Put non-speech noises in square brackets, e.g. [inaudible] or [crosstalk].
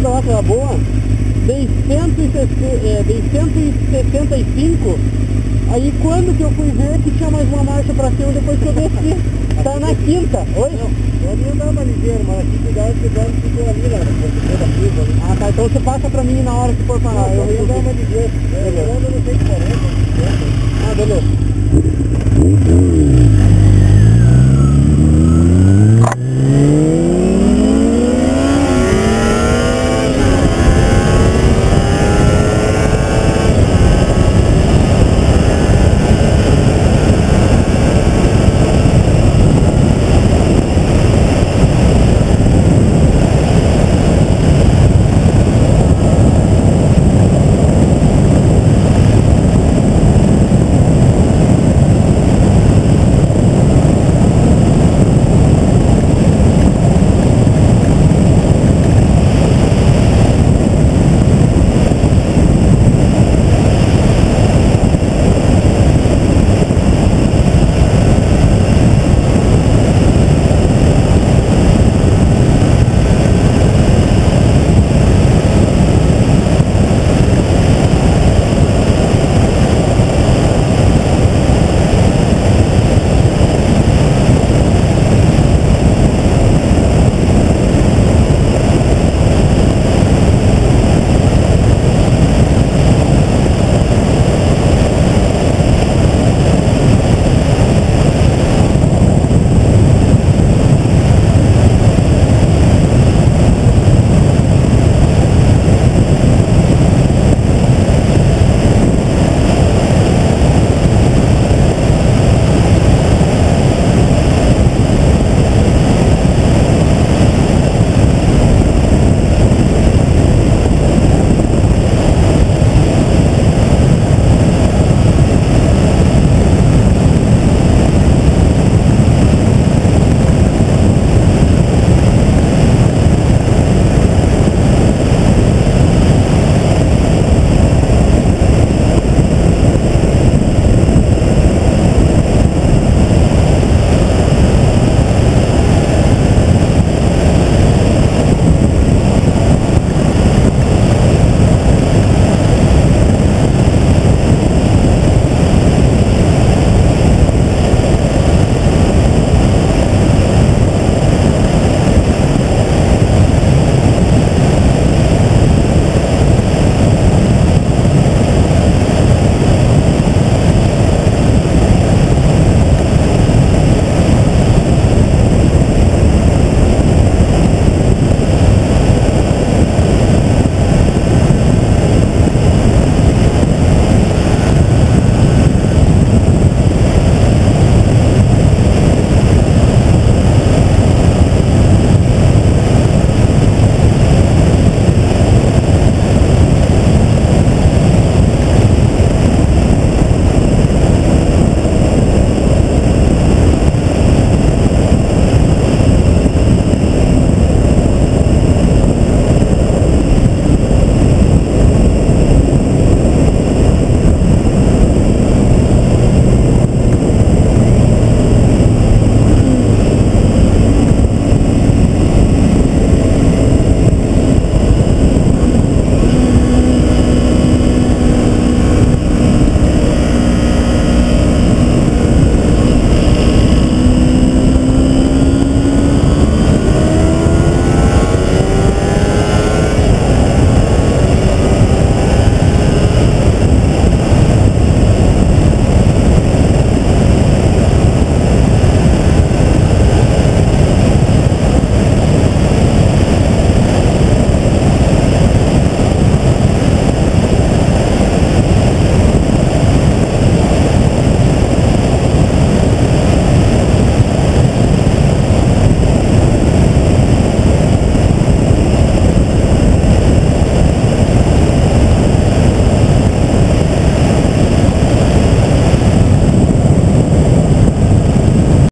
naquela lá que boa, dei, 160, é, dei 165, aí quando que eu fui ver que tinha mais uma marcha pra cima depois que eu desci, [laughs] tá na quinta, oi? Não, Eu ali andava ligeiro, mas aqui cuidado dá o gás ficou ali, né? Ah tá, então você passa pra mim na hora que for falar Não, eu Eu resolvi. andava ligeiro. Eu não ando no 140, né? Ah, beleza. Uhum.